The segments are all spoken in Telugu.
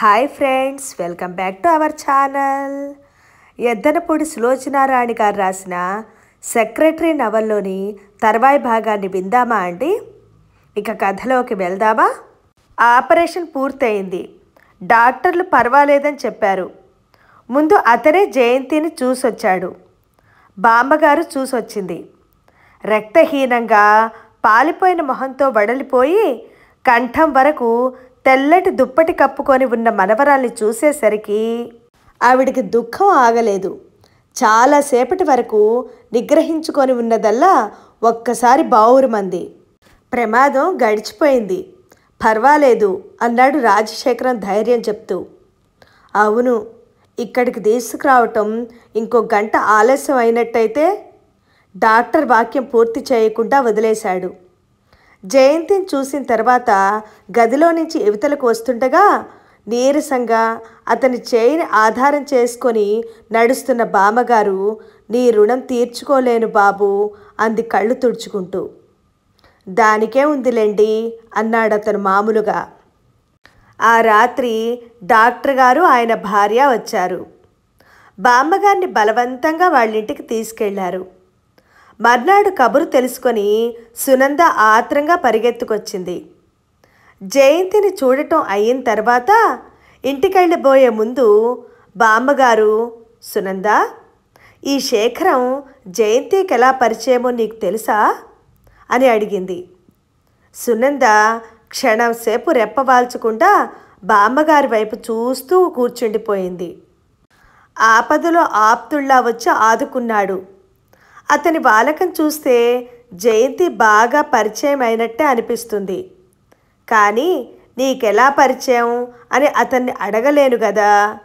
Hi friends welcome back to our channel. Yeddanapudi Sulochanarani garu రాసిన సెక్రటరీ నవల్లోని తర్వాయి భాగాన్ని విందామా అండి? ఇక కథలోకి వెళ్దామా? ఆపరేషన్ పూర్తయింది. డాక్టర్లు పర్వాలేదని చెప్పారు. ముందు అతనే జయంతిని చూసొచ్చాడు. బామ్మగారు చూసొచ్చింది. రక్తహీనంగా పాలిపోయిన మొహంతో వడలిపోయి కంఠం వరకు తెల్లటి దుప్పటి కప్పుకొని ఉన్న మనవరాల్ని చూసేసరికి ఆవిడికి దుఃఖం ఆగలేదు. చాలాసేపటి వరకు నిగ్రహించుకొని ఉన్నదల్లా ఒక్కసారి బావురుమంది ప్రమాదం గడిచిపోయింది. పర్వాలేదు అన్నాడు రాజశేఖరం ధైర్యం చెప్తూ. అవును ఇక్కడికి తీసుకురావటం ఇంకో గంట ఆలస్యం అయినట్టయితే డాక్టర్ వాక్యం పూర్తి చేయకుండా వదిలేశాడు. జయంతిని చూసిన తర్వాత గదిలో నుంచి ఇవతలకు వస్తుండగా నీరసంగా అతని చేయిని ఆధారం చేసుకొని నడుస్తున్న బామ్మగారు నీ రుణం తీర్చుకోలేను బాబు అంది కళ్ళు తుడుచుకుంటూ. దానికే ఉందిలేండి అన్నాడు అతను మామూలుగా. ఆ రాత్రి డాక్టర్ గారు ఆయన భార్య వచ్చారు. బామ్మగారిని బలవంతంగా వాళ్ళింటికి తీసుకెళ్ళారు. మర్నాడు కబురు తెలుసుకొని సునంద ఆత్రంగా పరిగెత్తుకొచ్చింది. జయంతిని చూడటం అయిన తర్వాత ఇంటికెళ్ళబోయే ముందు బామ్మగారు సునంద ఈ శేఖరం జయంతికి ఎలా పరిచయమో నీకు తెలుసా? అని అడిగింది. సునంద క్షణం సేపు రెప్పవాల్చకుండా బామ్మగారి వైపు చూస్తూ కూర్చుండిపోయింది. ఆపదలో ఆప్తుల్లా వచ్చి ఆదుకున్నాడు. అతని వాలకం చూస్తే జయంతి బాగా పరిచయం అయినట్టే అనిపిస్తుంది. కానీ నీకెలా పరిచయం అని అతన్ని అడగలేను కదా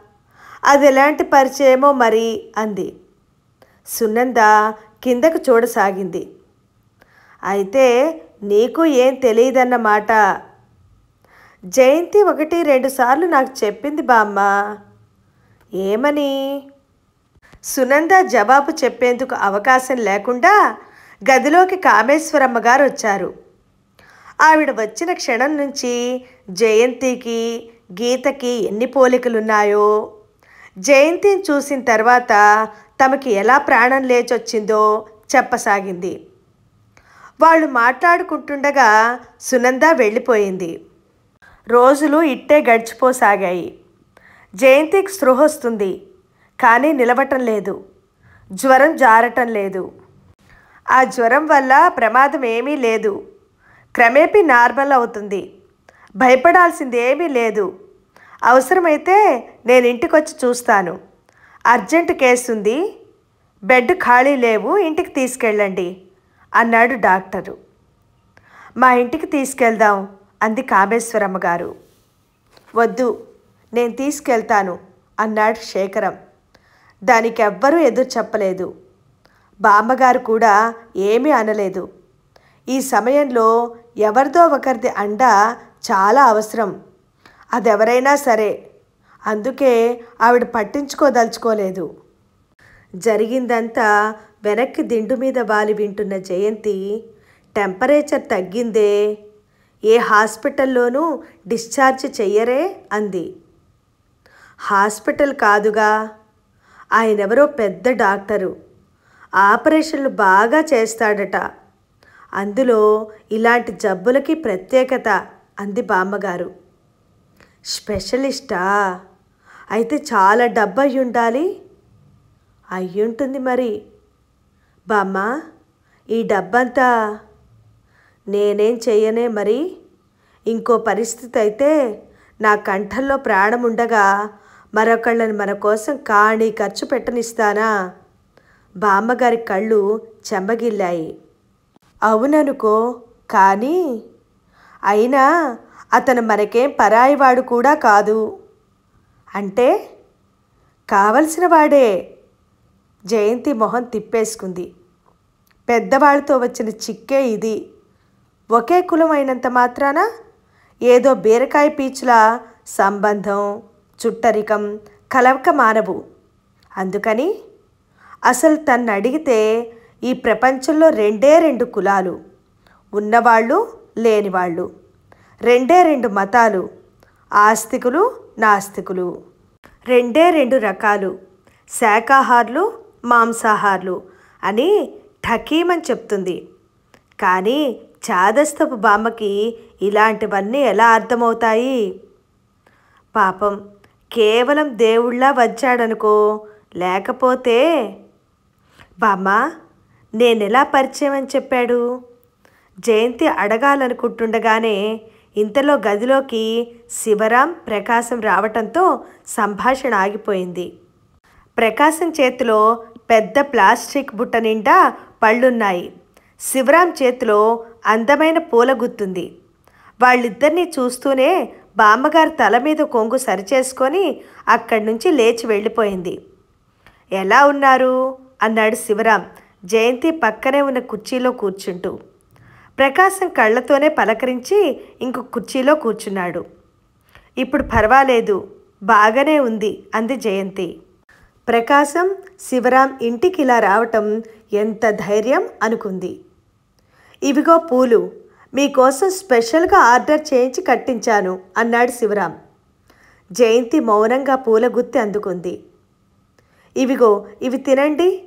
అది ఎలాంటి పరిచయమో మరి అంది. సున్నంద కిందకు చూడసాగింది. అయితే నీకు ఏం తెలియదన్నమాట? జయంతి ఒకటి రెండు సార్లు నాకు చెప్పింది బామ్మ. ఏమని? సునంద జవాబు చెప్పేందుకు అవకాశం లేకుండా గదిలోకి కామేశ్వరమ్మ గారు వచ్చారు. ఆవిడ వచ్చిన క్షణం నుంచి జయంతికి గీతకి ఎన్ని పోలికలున్నాయో? జయంతిని చూసిన తర్వాత తమకి ఎలా ప్రాణం లేచొచ్చిందో చెప్పసాగింది. వాళ్ళు మాట్లాడుకుంటుండగా సునంద వెళ్ళిపోయింది. రోజులు ఇట్టే గడిచిపోసాగాయి. జయంతికి స్పృహ వస్తుంది. కానీ నిలవటం లేదు. జ్వరం జారటం లేదు. ఆ జ్వరం వల్ల ప్రమాదం ఏమీ లేదు. క్రమేపీ నార్మల్ అవుతుంది. భయపడాల్సింది ఏమీ లేదు. అవసరమైతే నేను ఇంటికి వచ్చి చూస్తాను. అర్జెంట్ కేసు ఉంది. బెడ్ ఖాళీ లేవు. ఇంటికి తీసుకెళ్ళండి అన్నాడు డాక్టరు. మా ఇంటికి తీసుకెళ్దాం అంది కామేశ్వరమ్మ గారు. వద్దు నేను తీసుకెళ్తాను అన్నాడు శేఖరం. దానికి ఎవ్వరూ ఎదురు చెప్పలేదు. బామ్మగారు కూడా ఏమీ అనలేదు. ఈ సమయంలో ఎవరిదో ఒకరిది అండ చాలా అవసరం. అదెవరైనా సరే. అందుకే ఆవిడ పట్టించుకోదలుచుకోలేదు. జరిగిందంతా వెనక్కి దిండు మీద వాలి వింటున్న జయంతి టెంపరేచర్ తగ్గిందే. ఏ హాస్పిటల్లోనూ డిశ్చార్జ్ చెయ్యరే అంది. హాస్పిటల్ కాదుగా. ఆయనెవరో పెద్ద డాక్టరు. ఆపరేషన్లు బాగా చేస్తాడట. అందులో ఇలాంటి జబ్బులకి ప్రత్యేకత అంది బామ్మగారు. స్పెషలిస్టా? అయితే చాలా డబ్బు అయి ఉండాలి అయ్యుంటుంది మరి. బామ్మ ఈ డబ్బంతా నేనేం చెయ్యనే మరి? ఇంకో పరిస్థితి అయితే నా కంఠంలో ప్రాణం ఉండగా మరొకళ్ళని మన కోసం కాణి ఖర్చు పెట్టనిస్తానా? బామ్మగారి కళ్ళు చెంబగిల్లాయి. అవుననుకో కానీ? అయినా అతను మనకేం పరాయివాడు కూడా కాదు. అంటే? కావలసిన వాడే. జయంతి మొహం తిప్పేసుకుంది. పెద్దవాళ్ళతో వచ్చిన చిక్కే ఇది. ఒకే కులం అయినంత మాత్రాన? ఏదో బీరకాయ పీచుల సంబంధం. చుట్టరికం కలవక మానవు అందుకని అసలు తన్ను అడిగితే ఈ ప్రపంచంలో రెండే రెండు కులాలు ఉన్నవాళ్ళు లేనివాళ్ళు. రెండే రెండు మతాలు ఆస్తికులు నాస్తికులు. రెండే రెండు రకాలు శాకాహారులు మాంసాహారులు అని ఠకీమని చెప్తుంది. కానీ చాదస్తపు బామ్మకి ఇలాంటివన్నీ ఎలా అర్థమవుతాయి? పాపం కేవలం దేవుళ్ళ వచ్చాడనుకో. లేకపోతే బామ్మ నేనెలా పరిచయం అని చెప్పాడు? జయంతి అడగాలనుకుంటుండగానే ఇంతలో గదిలోకి శివరాం ప్రకాశం రావటంతో సంభాషణ ఆగిపోయింది. ప్రకాశం చేతిలో పెద్ద ప్లాస్టిక్ బుట్ట నిండా పళ్ళున్నాయి. శివరాం చేతిలో అందమైన పూల గుత్తుంది. వాళ్ళిద్దరినీ చూస్తూనే బామ్మగారు తల మీద కొంగు సరిచేసుకొని అక్కడి నుంచి లేచి వెళ్ళిపోయింది. ఎలా ఉన్నారు? అన్నాడు శివరాం జయంతి పక్కనే ఉన్న కుర్చీలో కూర్చుంటూ. ప్రకాశం కళ్ళతోనే పలకరించి ఇంకో కుర్చీలో కూర్చున్నాడు. ఇప్పుడు పర్వాలేదు బాగానే ఉంది అంది జయంతి. ప్రకాశం శివరాం ఇంటికి ఇలా రావటం ఎంత ధైర్యం అనుకుంది. ఇవిగో పూలు మీకోసం స్పెషల్గా ఆర్డర్ చేయించి కట్టించాను అన్నాడు శివరాం జయంతి మౌనంగా పూల గుత్తి అందుకుంది. ఇవిగో ఇవి తినండి.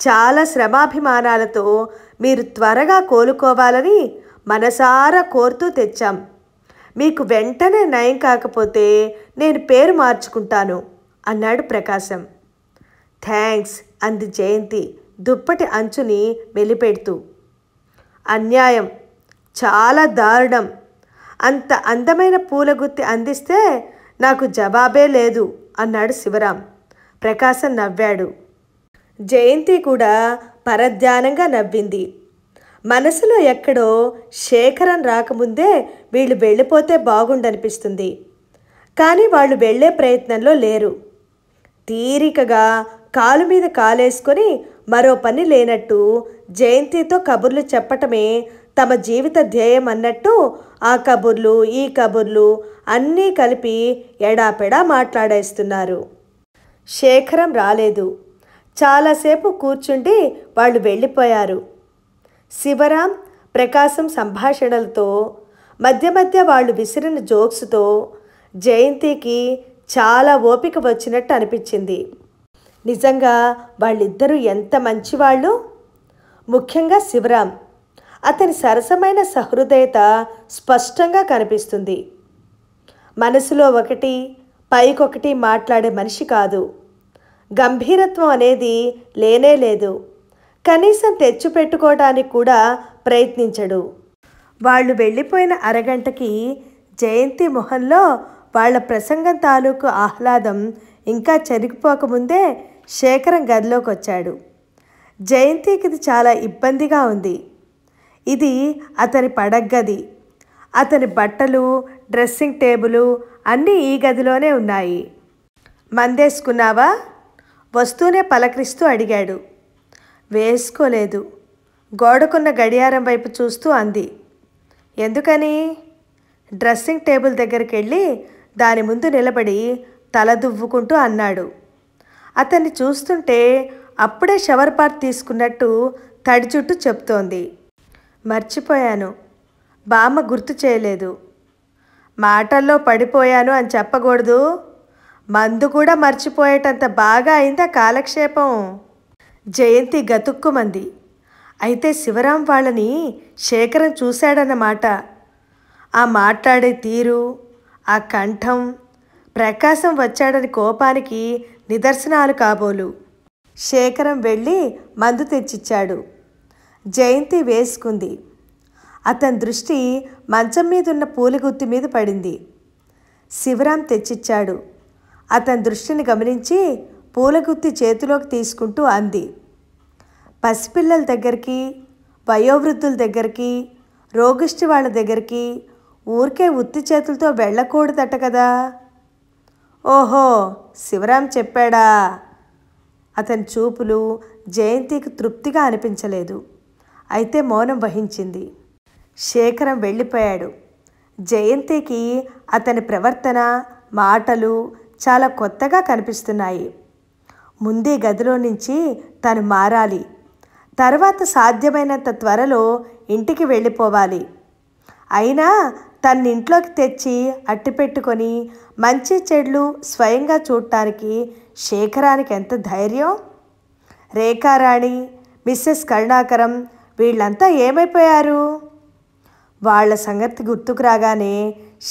చాలా శ్రమాభిమానాలతో మీరు త్వరగా కోలుకోవాలని మనసారా కోరుతూ తెచ్చాం. మీకు వెంటనే నయం కాకపోతే నేను పేరు మార్చుకుంటాను అన్నాడు ప్రకాశం. థ్యాంక్స్ అంది జయంతి దుప్పటి అంచుని వెలిపెడుతూ అన్యాయం చాలా దారుణం. అంత అందమైన పూల గుత్తి అందిస్తే నాకు జవాబే లేదు అన్నాడు శివరాం. ప్రకాశం నవ్వాడు. జయంతి కూడా పరధ్యానంగా నవ్వింది. మనసులో ఎక్కడో శేఖరం రాకముందే వీళ్ళు వెళ్ళిపోతే బాగుండనిపిస్తుంది. కానీ వాళ్ళు వెళ్ళే ప్రయత్నంలో లేరు. తీరికగా కాలు మీద కాలేసుకొని మరో పని లేనట్టు జయంతితో కబుర్లు చెప్పటమే తమ జీవిత ధ్యేయం అన్నట్టు ఆ కబుర్లు ఈ కబుర్లు అన్నీ కలిపి ఎడాపెడా మాట్లాడేస్తున్నారు. శేఖరం రాలేదు. చాలాసేపు కూర్చుండి వాళ్ళు వెళ్ళిపోయారు. శివరాం ప్రకాశం సంభాషణలతో మధ్య మధ్య వాళ్ళు విసిరిన జోక్స్తో జయంతికి చాలా ఓపిక వచ్చినట్టు అనిపించింది. నిజంగా వాళ్ళిద్దరూ ఎంత మంచివాళ్ళు? ముఖ్యంగా శివరాం. అతని సరసమైన సహృదయత స్పష్టంగా కనిపిస్తుంది. మనసులో ఒకటి పైకొకటి మాట్లాడే మనిషి కాదు. గంభీరత్వం అనేది లేనే లేదు. కనీసం తెచ్చిపెట్టుకోవడానికి కూడా ప్రయత్నించడు. వాళ్ళు వెళ్ళిపోయిన అరగంటకి జయంతి మొహంలో వాళ్ళ ప్రసంగం తాలూకు ఆహ్లాదం ఇంకా చెరిగిపోకముందే శేఖరం గదిలోకి వచ్చాడు జయంతికి ఇది చాలా ఇబ్బందిగా ఉంది. ఇది అతని పడగ్గది. అతని బట్టలు డ్రెస్సింగ్ టేబులు అన్నీ ఈ గదిలోనే ఉన్నాయి. మందేసుకున్నావా? వస్తూనే పలకరిస్తూ అడిగాడు. వేసుకోలేదు. గోడకున్న గడియారం వైపు చూస్తూ అంది. ఎందుకని? డ్రెస్సింగ్ టేబుల్ దగ్గరికి వెళ్ళి దాని ముందు నిలబడి తల దువ్వుకుంటూ అన్నాడు. అతన్ని చూస్తుంటే అప్పుడే షవర్ పార్ట్ తీసుకున్నట్టు తడి చుట్టూ చెప్తోంది. మర్చిపోయాను. బామ్మ గుర్తు చేయలేదు. మాటల్లో పడిపోయాను అని చెప్పకూడదు. మందు కూడా మర్చిపోయేటంత బాగా అయిందా కాలక్షేపం. జయంతి గతుక్కుమంది. అయితే శివరాం వాళ్ళని శేఖరం చూశాడన్నమాట. ఆ మాట్లాడే తీరు ఆ కంఠం ప్రకాశం వచ్చాడని కోపానికి నిదర్శనాలు కాబోలు. శేఖరం వెళ్ళి మందు తెచ్చిచ్చాడు. జయంతి వేసుకుంది. అతని దృష్టి మంచం మీద ఉన్న పూలగుత్తి మీద పడింది. శివరాం తెచ్చిచ్చాడు. అతని దృష్టిని గమనించి పూలగుత్తి చేతిలోకి తీసుకుంటూ అంది. పసిపిల్లల దగ్గరికి వయోవృద్ధుల దగ్గరికి రోగిష్టి వాళ్ళ దగ్గరికి ఊరికే ఉత్తి చేతులతో వెళ్ళకూడదట కదా. ఓహో శివరాం చెప్పాడా? అతని చూపులు జయంతికి తృప్తిగా అనిపించలేదు. అయితే మౌనం వహించింది. శేఖరం వెళ్ళిపోయాడు. జయంతికి అతని ప్రవర్తన మాటలు చాలా కొత్తగా కనిపిస్తున్నాయి. ముందే గదిలో నుంచి తను మారాలి. తర్వాత సాధ్యమైనంత త్వరలో ఇంటికి వెళ్ళిపోవాలి. అయినా తన్ని ఇంట్లోకి తెచ్చి అట్టిపెట్టుకొని మంచి చెడ్లు స్వయంగా చూడటానికి శేఖరానికి ఎంత ధైర్యం? రేఖారాణి మిస్సెస్ కరుణాకరం వీళ్ళంతా ఏమైపోయారు? వాళ్ళ సంగతి గుర్తుకు రాగానే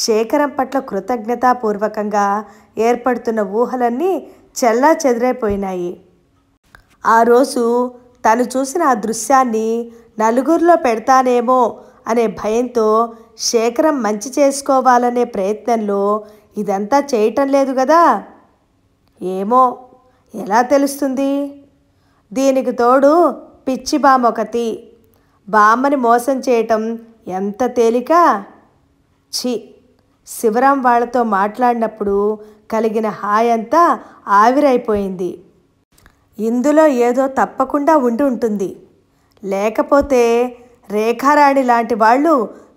శేఖరం పట్ల కృతజ్ఞతాపూర్వకంగా ఏర్పడుతున్న ఊహలన్నీ చెల్లా చెదిరైపోయినాయి. ఆ రోజు తను చూసిన ఆ దృశ్యాన్ని నలుగురిలో పెడతానేమో అనే భయంతో శేఖరం మంచి చేసుకోవాలనే ప్రయత్నంలో ఇదంతా చేయటం లేదు కదా ఏమో ఎలా తెలుస్తుంది? దీనికి తోడు పిచ్చి బామ్మ ఒకటి బామ్మని మోసం చేయటం ఎంత తేలిక? ఛీ! శివరాం వాళ్ళతో మాట్లాడినప్పుడు కలిగిన హాయ్ అంతా ఆవిరైపోయింది. ఇందులో ఏదో తప్పకుండా ఉండి ఉంటుంది. లేకపోతే రేఖారాణి లాంటి వాళ్ళు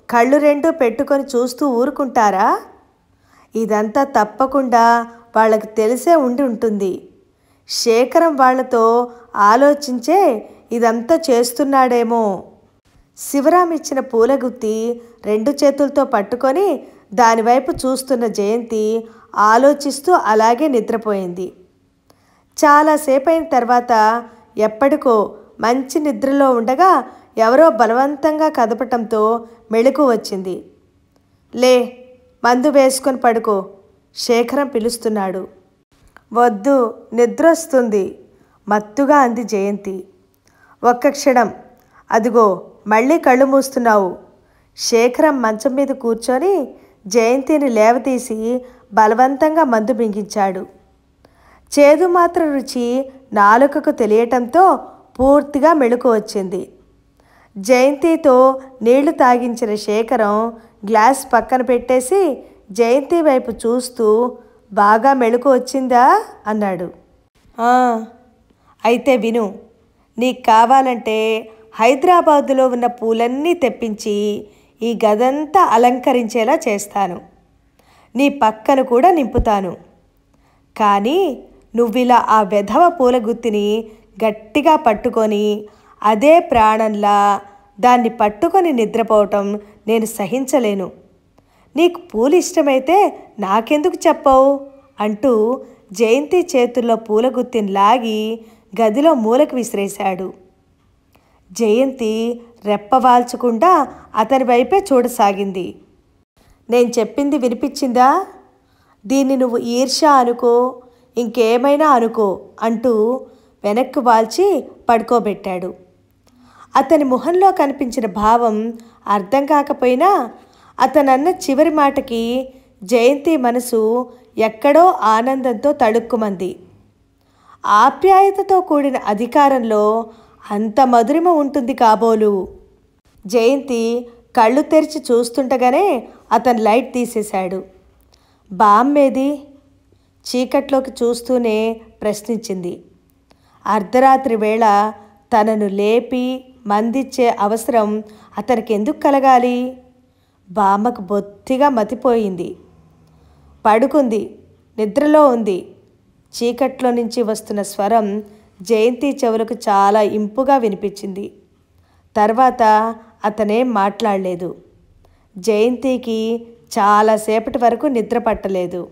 కళ్ళు రెండు పెట్టుకొని చూస్తూ ఊరుకుంటారా? ఇదంతా తప్పకుండా వాళ్ళకి తెలిసే ఉండి ఉంటుంది. శేఖరం వాళ్ళతో ఆలోచించే ఇదంతా చేస్తున్నాడేమో. శివరాం ఇచ్చిన పూలగుత్తి రెండు చేతులతో పట్టుకొని దానివైపు చూస్తున్న జయంతి ఆలోచిస్తూ అలాగే నిద్రపోయింది. చాలాసేపు అయిన తర్వాత ఎప్పటికో మంచి నిద్రలో ఉండగా ఎవరో బలవంతంగా కదపటంతో మెళుకు వచ్చింది. లే మందు వేసుకొని పడుకో శేఖరం పిలుస్తున్నాడు. వద్దు నిద్ర వస్తుంది మత్తుగా అంది జయంతి. ఒక్క క్షణం అదిగో మళ్ళీ కళ్ళు మూస్తున్నావు. శేఖరం మంచం మీద కూర్చొని జయంతిని లేవతీసి బలవంతంగా మందు మింగించాడు చేదు మాత్రం రుచి నాలుకకు తెలియటంతో పూర్తిగా మెళుకు వచ్చింది. జయంతితో నీళ్ళు తాగించిన శేఖరం గ్లాస్ పక్కన పెట్టేసి జయంతి వైపు చూస్తూ బాగా మెళుకు వచ్చిందా? అన్నాడు. అయితే విను. నీకు కావాలంటే హైదరాబాదులో ఉన్న పూలన్నీ తెప్పించి ఈ గదంతా అలంకరించేలా చేస్తాను. నీ పక్కన కూడా నింపుతాను. కానీ నువ్విలా ఆ వెధవ పూల గుత్తిని గట్టిగా పట్టుకొని అదే ప్రాణంలా దాన్ని పట్టుకొని నిద్రపోవటం నేను సహించలేను. నీకు పూలు ఇష్టమైతే నాకెందుకు చెప్పవు? అంటూ జయంతి చేతుల్లో పూల గుత్తిని లాగి గదిలో మూలకు విసిరేశాడు. జయంతి రెప్పవాల్చకుండా అతని వైపే చూడసాగింది. నేను చెప్పింది వినిపించిందా? దీన్ని నువ్వు ఈర్ష అనుకో ఇంకేమైనా అనుకో అంటూ వెనక్కు వాల్చి పడుకోబెట్టాడు. అతని ముఖంలో కనిపించిన భావం అర్థం కాకపోయినా అతనన్న చివరి మాటకి జయంతి మనసు ఎక్కడో ఆనందంతో తడుక్కుమంది. ఆప్యాయతతో కూడిన అధికారంలో అంత మధురిమ ఉంటుంది కాబోలు. జయంతి కళ్ళు తెరిచి చూస్తుండగానే అతను లైట్ తీసేశాడు. బామ్మేది చీకట్లోకి చూస్తూనే ప్రశ్నించింది. అర్ధరాత్రి వేళ తనను లేపి మందిచ్చే అవసరం అతనికి ఎందుకు కలగాలి? బామ్మకు బొత్తిగా మతిపోయింది. పడుకుంది నిద్రలో ఉంది. చీకట్లో నుంచి వస్తున్న స్వరం జయంతి చెవులకు చాలా ఇంపుగా వినిపించింది. తర్వాత అతనేం మాట్లాడలేదు. జయంతికి చాలాసేపటి వరకు నిద్ర పట్టలేదు.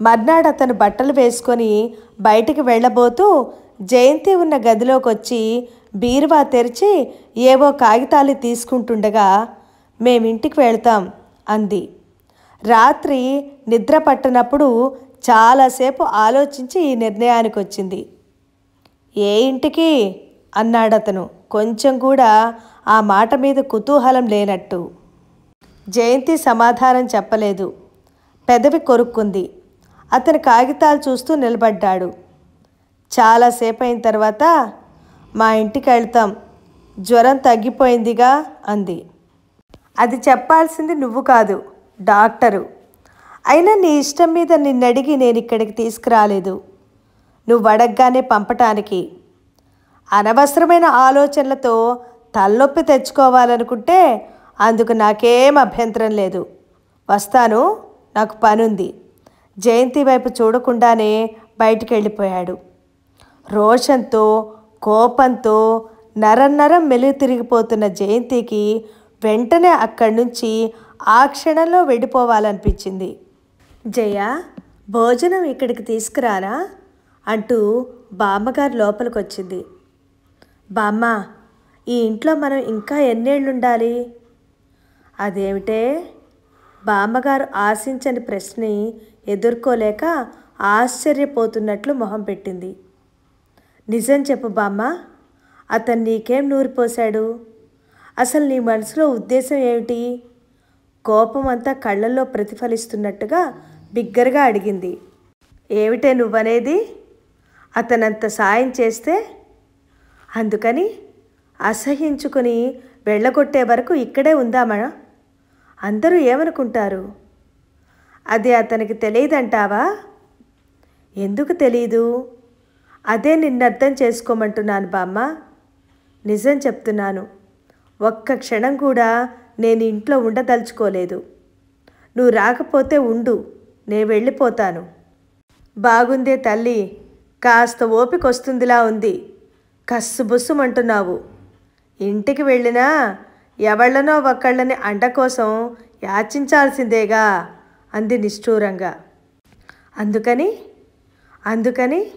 మర్నాడు అతను బట్టలు వేసుకొని బయటికి వెళ్ళబోతూ జయంతి ఉన్న గదిలోకి వచ్చి బీరువా తెరిచి ఏవో కాగితాలు తీసుకుంటుండగా మేమింటికి వెళ్తాం అంది. రాత్రి నిద్ర పట్టనప్పుడు చాలాసేపు ఆలోచించి ఈ నిర్ణయానికి వచ్చింది ఏ ఇంటికి? అన్నాడతను. కొంచెం కూడా ఆ మాట మీద కుతూహలం లేనట్టు. జయంతి సమాధానం చెప్పలేదు. పెదవి కొరుక్కుంది. అతని కాగితాలు చూస్తూ నిలబడ్డాడు. చాలాసేపు అయిన తర్వాత మా ఇంటికి వెళ్తాం. జ్వరం తగ్గిపోయిందిగా అంది. అది చెప్పాల్సింది నువ్వు కాదు డాక్టరు. అయినా నీ ఇష్టం మీద నిన్నడిగి నేను ఇక్కడికి తీసుకురాలేదు. నువ్వు అడగగానే పంపటానికి. అనవసరమైన ఆలోచనలతో తలనొప్పి తెచ్చుకోవాలనుకుంటే అందుకు నాకేం అభ్యంతరం లేదు. వస్తాను నాకు పనుంది. జయంతి వైపు చూడకుండానే బయటికి వెళ్ళిపోయాడు రోషంతో కోపంతో నరం నరం మెలుగు తిరిగిపోతున్న జయంతికి వెంటనే అక్కడి నుంచి ఆ క్షణంలో వెళ్ళిపోవాలనిపించింది. జయ భోజనం ఇక్కడికి తీసుకురారా? అంటూ బామ్మగారు లోపలికి వచ్చింది బామ్మ ఈ ఇంట్లో మనం ఇంకా ఎన్నేళ్ళు ఉండాలి అదేమిటే? బామ్మగారు ఆశించని ప్రశ్ని ఎదుర్కోలేక ఆశ్చర్యపోతున్నట్లు మొహం పెట్టింది. నిజం చెప్పు బామ్మ అతను నీకేం నూరిపోశాడు అసలు నీ మనసులో ఉద్దేశం ఏమిటి? కోపం అంతా కళ్ళల్లో ప్రతిఫలిస్తున్నట్టుగా బిగ్గరగా అడిగింది. ఏమిటే నువ్వనేది? అతనంత సాయం చేస్తే అందుకని అసహించుకుని వెళ్ళగొట్టే వరకు ఇక్కడే ఉందామా అందరూ ఏమనుకుంటారు? అది అతనికి తెలియదంటావా? ఎందుకు తెలీదు? అదే నిన్ను అర్థం చేసుకోమంటున్నాను బామ్మ. నిజం చెప్తున్నాను. ఒక్క క్షణం కూడా నేను ఇంట్లో ఉండదలుచుకోలేదు. నువ్వు రాకపోతే ఉండు. నేను వెళ్ళిపోతాను. బాగుందే తల్లి. కాస్త ఓపికొస్తుందిలా ఉంది. కస్సుబుస్సుమంటున్నావు ఇంటికి వెళ్ళినా ఎవళ్ళనో ఒకళ్ళని అండ కోసం యాచించాల్సిందేగా అంది నిష్ఠూరంగా. అందుకని? అందుకని?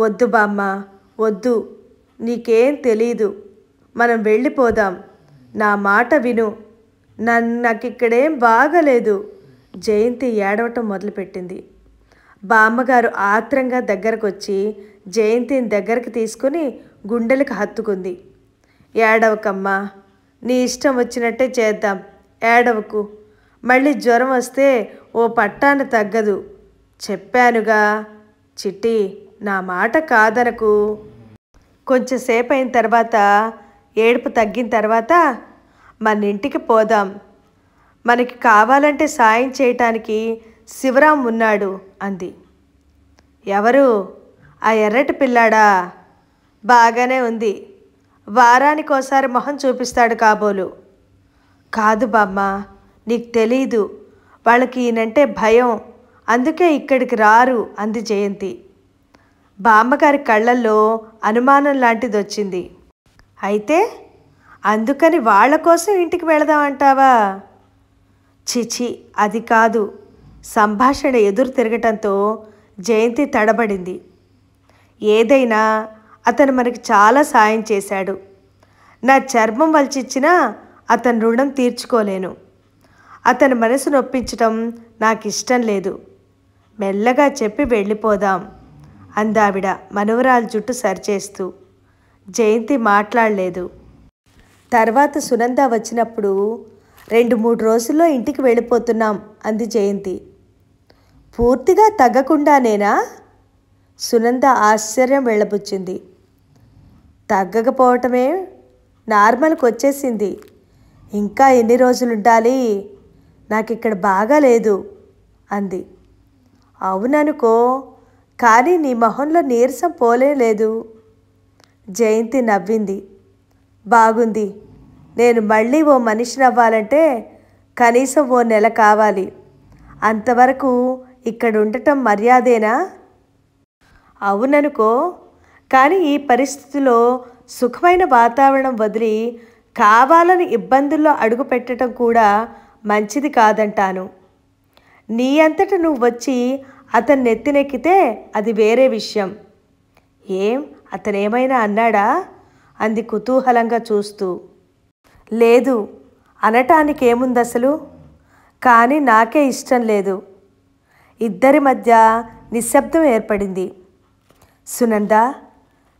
వద్దు బామ్మ వద్దు. నీకేం తెలీదు. మనం వెళ్ళిపోదాం. నా మాట విను. నన్ను నాకు ఇక్కడేం బాగలేదు. జయంతి ఏడవటం మొదలుపెట్టింది. బామ్మగారు ఆత్రంగా దగ్గరకు వచ్చి జయంతిని దగ్గరికి తీసుకుని గుండెలకు హత్తుకుంది. ఏడవకమ్మా నీ ఇష్టం వచ్చినట్టే చేద్దాం ఏడవకు. మళ్ళీ జ్వరం వస్తే ఓ పట్టాన తగ్గదు. చెప్పానుగా చిట్టి నా మాట కాదనకు. కొంచెంసేపు అయిన తర్వాత ఏడుపు తగ్గిన తర్వాత మన ఇంటికి పోదాం. మనకి కావాలంటే సాయం చేయటానికి శివరాం ఉన్నాడు అంది. ఎవరు? ఆ ఎర్రటి పిల్లాడా? బాగానే ఉంది. వారానికోసారి మొహం చూపిస్తాడు కాబోలు. కాదు బామ్మ నీకు తెలీదు. వాళ్ళకి ఈయనంటే భయం. అందుకే ఇక్కడికి రారు అంది జయంతి. బామ్మగారి కళ్ళల్లో అనుమానం లాంటిది వచ్చింది అయితే అందుకని వాళ్ళ కోసం ఇంటికి వెళదామంటావా? చిచి అది కాదు. సంభాషణ ఎదురు తిరగటంతో జయంతి తడబడింది. ఏదైనా అతను మనకి చాలా సాయం చేశాడు. నా చర్మం వలిచిచ్చినా అతని రుణం తీర్చుకోలేను. అతని మనసు నొప్పించటం నాకు ఇష్టం లేదు. మెల్లగా చెప్పి వెళ్ళిపోదాం అందావిడ మనవరాలు జుట్టు సరిచేస్తూ. జయంతి మాట్లాడలేదు. తర్వాత సునంద వచ్చినప్పుడు రెండు మూడు రోజుల్లో ఇంటికి వెళ్ళిపోతున్నాం అంది జయంతి. పూర్తిగా తగ్గకుండానేనా? సునంద ఆశ్చర్యం వెళ్ళబుచ్చింది. తగ్గకపోవటమే నార్మల్కి వచ్చేసింది ఇంకా ఎన్ని రోజులు ఉండాలి నాకు ఇక్కడ బాగా లేదు అంది. అవుననుకో కానీ నీ మొహంలో నీరసం పోలే లేదు జయంతి నవ్వింది. బాగుంది నేను మళ్ళీ ఓ మనిషిని అవ్వాలంటే కనీసం ఓ నెల కావాలి. అంతవరకు ఇక్కడ ఉండటం మర్యాదేనా? అవుననుకో. కానీ ఈ పరిస్థితిలో సుఖమైన వాతావరణం వదిలి కావాలని ఇబ్బందుల్లో అడుగు పెట్టడం కూడా మంచిది కాదంటాను. నీ అంతట నువ్వు వచ్చి అతన్ని నెత్తినెక్కితే అది వేరే విషయం. ఏం? అతనేమైనా అన్నాడా? అంది కుతూహలంగా చూస్తూ. లేదు. అనటానికి ఏముంది అసలు కానీ నాకే ఇష్టం లేదు. ఇద్దరి మధ్య నిశ్శబ్దం ఏర్పడింది. సునంద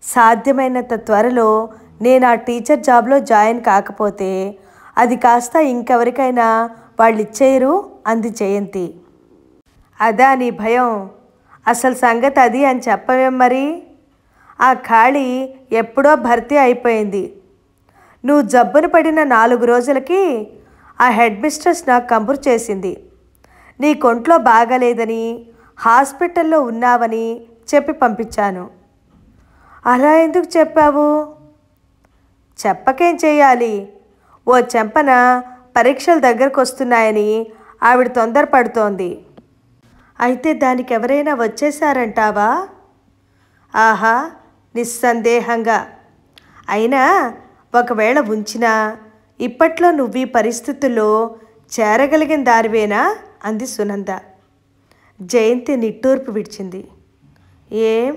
సాధ్యమైనంత త్వరలో నేను ఆ టీచర్ జాబ్లో జాయిన్ కాకపోతే అది కాస్త ఇంకెవరికైనా వాళ్ళు ఇచ్చేయరు అంది జయంతి. అదా నీ భయం? అసలు సంగతి అది అని చెప్పవేం మరి? ఆ ఖాళీ ఎప్పుడో భర్తీ అయిపోయింది. నువ్వు జబ్బున పడిన నాలుగు రోజులకి ఆ హెడ్ మిస్ట్రెస్ నాకు కంబురు చేసింది. నీ కొంట్లో బాగలేదని హాస్పిటల్లో ఉన్నావని చెప్పి పంపించాను. అలా ఎందుకు చెప్పావు? చెప్పకేం చేయాలి? ఓ చెంపన పరీక్షలు దగ్గరకు వస్తున్నాయని ఆవిడ తొందరపడుతోంది. అయితే దానికి ఎవరైనా వచ్చేసారంటావా ఆహా నిస్సందేహంగా. అయినా ఒకవేళ ఉంచినా ఇప్పట్లో నువ్వు ఈ పరిస్థితుల్లో చేరగలిగిన దారివేనా అంది సునంద. జయంతి నిట్టూర్పు విడిచింది. ఏం?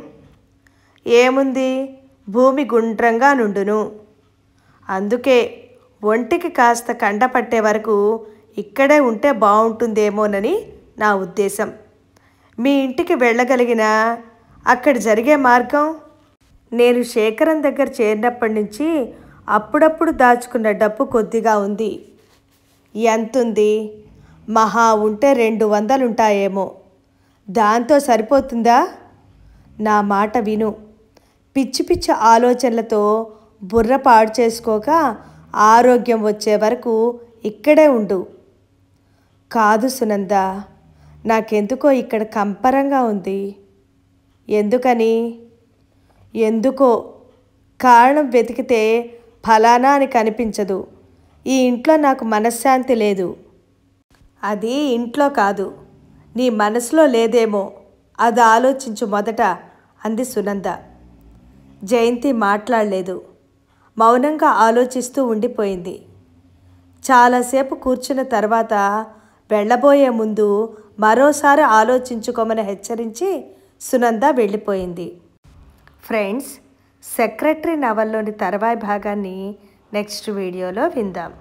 ఏముంది? భూమి గుండ్రంగా నుండును. అందుకే ఒంటికి కాస్త కండ పట్టే వరకు ఇక్కడే ఉంటే బాగుంటుందేమోనని నా ఉద్దేశం. మీ ఇంటికి వెళ్ళగలిగిన అక్కడ జరిగే మార్గం? నేను శేఖరం దగ్గర చేరినప్పటి నుంచి అప్పుడప్పుడు దాచుకున్న డబ్బు కొద్దిగా ఉంది. ఎంతుంది? మహా ఉంటే రెండు వందలు ఉంటాయేమో దాంతో సరిపోతుందా? నా మాట విను. పిచ్చి పిచ్చి ఆలోచనలతో బుర్ర పాడు చేసుకోక ఆరోగ్యం వచ్చే వరకు ఇక్కడే ఉండు. కాదు సునంద నాకెందుకో ఇక్కడ కంపరంగా ఉంది. ఎందుకని? ఎందుకో? కారణం వెతికితే ఫలానా అని కనిపించదు. ఈ ఇంట్లో నాకు మనశ్శాంతి లేదు. అది ఇంట్లో కాదు. నీ మనసులో లేదేమో. అది ఆలోచించు మొదట అంది సునంద. జయంతి మాట్లాడలేదు. మౌనంగా ఆలోచిస్తూ ఉండిపోయింది. చాలాసేపు కూర్చున్న తర్వాత వెళ్ళబోయే ముందు మరోసారి ఆలోచించుకోమని హెచ్చరించి సునంద వెళ్ళిపోయింది. ఫ్రెండ్స్ సెక్రటరీ నవల్లోని తర్వాయి భాగాన్ని నెక్స్ట్ వీడియోలో విందాం.